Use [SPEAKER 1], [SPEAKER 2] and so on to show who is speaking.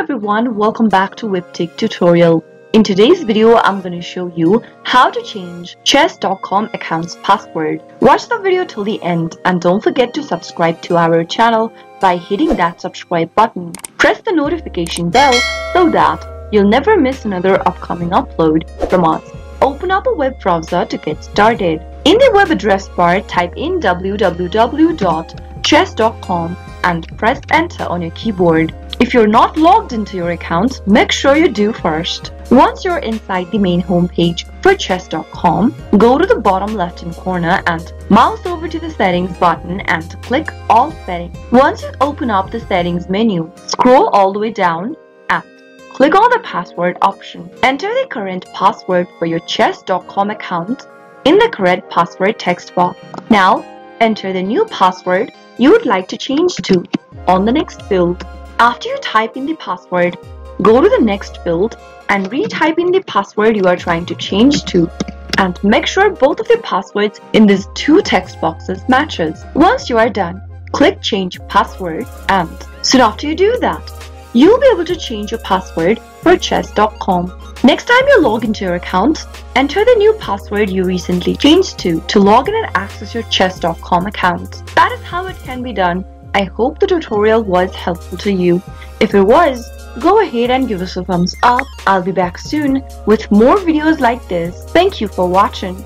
[SPEAKER 1] everyone, welcome back to WebTech tutorial. In today's video, I'm going to show you how to change chess.com account's password. Watch the video till the end and don't forget to subscribe to our channel by hitting that subscribe button. Press the notification bell so that you'll never miss another upcoming upload from us. Open up a web browser to get started. In the web address bar, type in www.chess.com and press enter on your keyboard. If you're not logged into your account, make sure you do first. Once you're inside the main homepage for chess.com, go to the bottom left hand corner and mouse over to the settings button and click all settings. Once you open up the settings menu, scroll all the way down and click on the password option. Enter the current password for your chess.com account in the correct password text box. Now, enter the new password you would like to change to on the next field. After you type in the password, go to the next field and retype in the password you are trying to change to and make sure both of the passwords in these two text boxes matches. Once you are done, click change password and soon after you do that, you'll be able to change your password for chess.com. Next time you log into your account, enter the new password you recently changed to to log in and access your chess.com account. That is how it can be done I hope the tutorial was helpful to you. If it was, go ahead and give us a thumbs up. I'll be back soon with more videos like this. Thank you for watching.